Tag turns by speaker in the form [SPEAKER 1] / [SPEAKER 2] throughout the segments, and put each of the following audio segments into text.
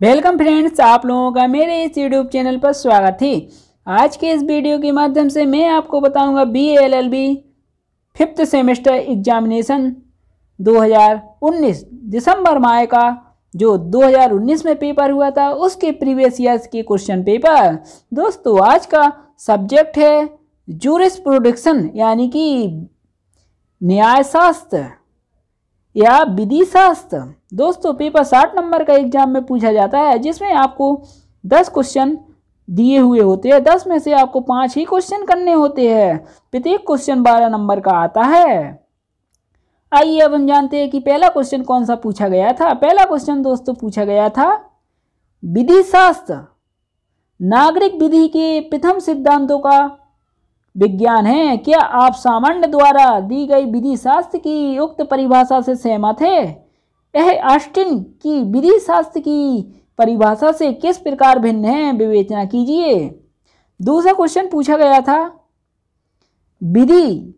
[SPEAKER 1] Welcome friends, आप लोगों का मेरे इस यूट्यूब चैनल पर स्वागत है। आज के इस वीडियो के माध्यम से मैं आपको बताऊँगा B L L B fifth semester examination 2019 दिसंबर माह का जो 2019 में पेपर हुआ था, उसके प्रीवियस ईयर्स के क्वेश्चन पेपर। दोस्तों, आज का सब्जेक्ट है जूरिस प्रोडिक्शन, यानी कि न्यायशास्त्र। या विधि शास्त्र। दोस्तों, पेपर साठ नंबर का एग्ज़ाम में पूछा जाता है, जिसमें आपको दस क्वेश्चन दिए हुए होते हैं। दस में से आपको पाँच ही क्वेश्चन करने होते हैं। प्रत्येक क्वेश्चन बारह नंबर का आता है। आइए, अब हम जानते हैं कि पहला क्वेश्चन कौन सा पूछा गया था? पहला क्वेश्चन, दोस्तों, पूछा गया था विधि शास्त्र। नागरिक विधि के प्रथम सिद्धांतों का विज्ञान है, क्या आप सामान्य द्वारा दी गई विधि शास्त्र की उक्त परिभाषा से सहमत है? यह ऑस्टिन की विधि शास्त्र की परिभाषा से किस प्रकार भिन्न है, विवेचना कीजिए। दूसरा क्वेश्चन पूछा गया था, विधि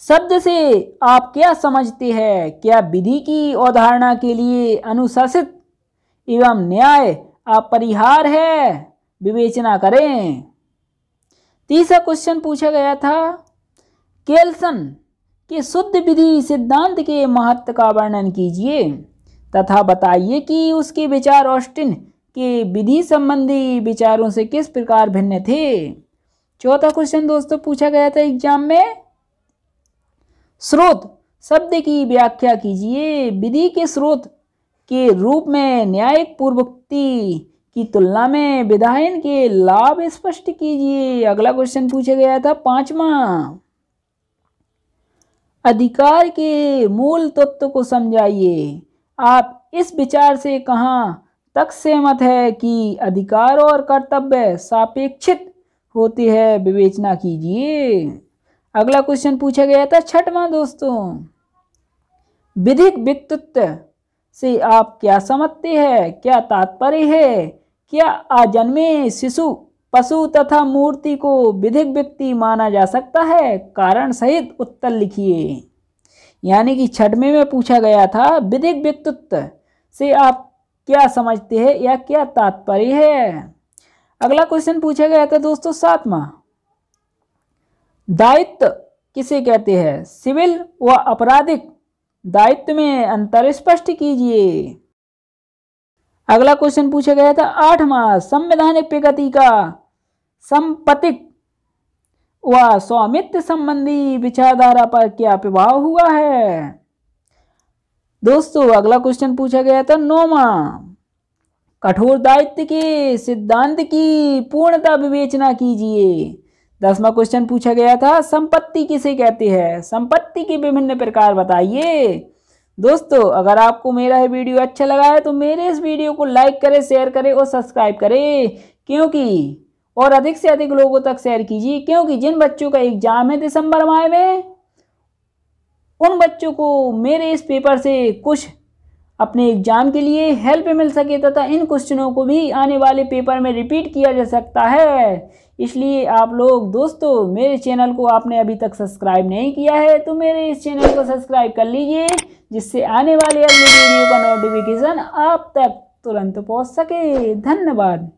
[SPEAKER 1] शब्द से आप क्या समझते हैं? क्या विधि की अवधारणा के लिए अनुशासित एवं न्याय अपरिहार है? विवेचना करें। तीसरा क्वेश्चन पूछा गया था, केल्सन के शुद्ध विधि सिद्धांत के महत्व का वर्णन कीजिए, तथा बताइए कि उसके विचार ऑस्टिन के विधि संबंधी विचारों से किस प्रकार भिन्न थे। चौथा क्वेश्चन दोस्तों पूछा गया था एग्ज़ाम में, स्रोत शब्द की व्याख्या कीजिए। विधि के स्रोत के रूप में न्यायिक पूर्वोक्ति की तुलना में विधायन के लाभ स्पष्ट कीजिए। अगला क्वेश्चन पूछा गया था पांचवा। अधिकार के मूल तत्व को समझाइए। आप इस विचार से कहाँ तक सहमत है कि अधिकार और कर्तव्य सापेक्षित होते हैं, विवेचना कीजिए। अगला क्वेश्चन पूछा गया था छठवां दोस्तों। विधिक व्यक्तित्व से आप क्या समझते हैं, क्या तात्पर्य है क्या आजन्मे शिशु, पशु तथा मूर्ति को विधिक व्यक्ति माना जा सकता है, कारण सहित उत्तर लिखिए। यानी कि छठवें में पूछा गया था, विधिक व्यक्तित्व से आप क्या समझते हैं या क्या तात्पर्य है? अगला क्वेश्चन पूछा गया था दोस्तों, सातवां। दायित्व किसे कहते हैं? सिविल व आपराधिक दायित्व में अंतर स्पष्ट कीजिए। अगला क्वेश्चन पूछा गया था, आठवां, संवैधानिक प्रगति का संपतिक व स्वामित्व संबंधी विचारधारा पर क्या प्रभाव हुआ है? दोस्तों, अगला क्वेश्चन पूछा गया था, नौवा, कठोर दायित्व के सिद्धांत की पूर्णता विवेचना कीजिए। दसवा क्वेश्चन पूछा गया था, संपत्ति किसे कहते हैं? संपत्ति के विभिन्न प्रकार बताइए। दोस्तों, अगर आपको मेरा ये वीडियो अच्छा लगा है तो मेरे इस वीडियो को लाइक करें शेयर करें और सब्सक्राइब करें। क्योंकि, और अधिक से अधिक लोगों तक शेयर कीजिए, क्योंकि जिन बच्चों का एग्ज़ाम है दिसंबर माह में, उन बच्चों को मेरे इस पेपर से कुछ अपने एग्ज़ाम के लिए हेल्प मिल सके, तथा इन क्वेश्चनों को भी आने वाले पेपर में रिपीट किया जा सकता है। इसलिए आप लोग दोस्तों, मेरे चैनल को आपने अभी तक सब्सक्राइब नहीं किया है तो मेरे इस चैनल को सब्सक्राइब कर लीजिए। जिससे आने वाले अगले वीडियो का नोटिफिकेशन आप तक तुरंत पहुँच सके। धन्यवाद।